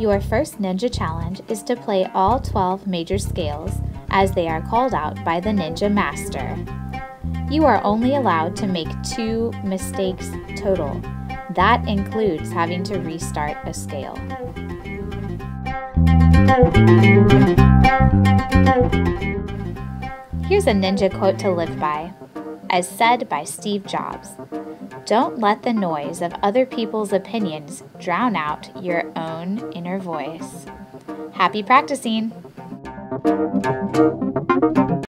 Your first ninja challenge is to play all 12 major scales as they are called out by the ninja master. You are only allowed to make two mistakes total. That includes having to restart a scale. Here's a ninja quote to live by, as said by Steve Jobs Don't let the noise of other people's opinions drown out your own inner voice. Happy practicing!